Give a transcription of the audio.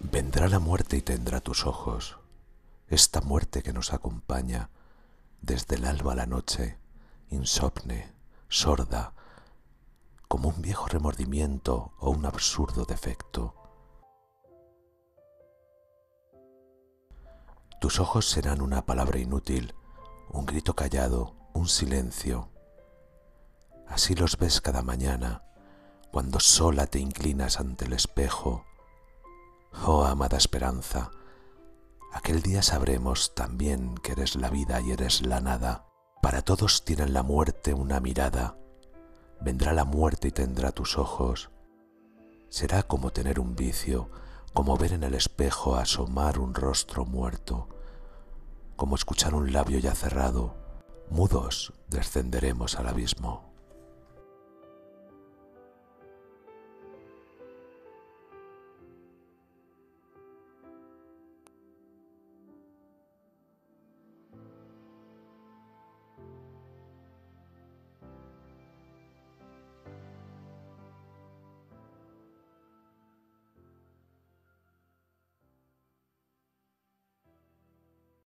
Vendrá la muerte y tendrá tus ojos, esta muerte que nos acompaña desde el alba a la noche, insomne, sorda, como un viejo remordimiento o un absurdo defecto. Tus ojos serán una palabra inútil, un grito callado, un silencio. Así los ves cada mañana, cuando sola te inclinas ante el espejo. Oh amada esperanza, aquel día sabremos también que eres la vida y eres la nada. Para todos tienen la muerte una mirada. Vendrá la muerte y tendrá tus ojos. Será como tener un vicio, como ver en el espejo asomar un rostro muerto, como escuchar un labio ya cerrado. Mudos descenderemos al abismo.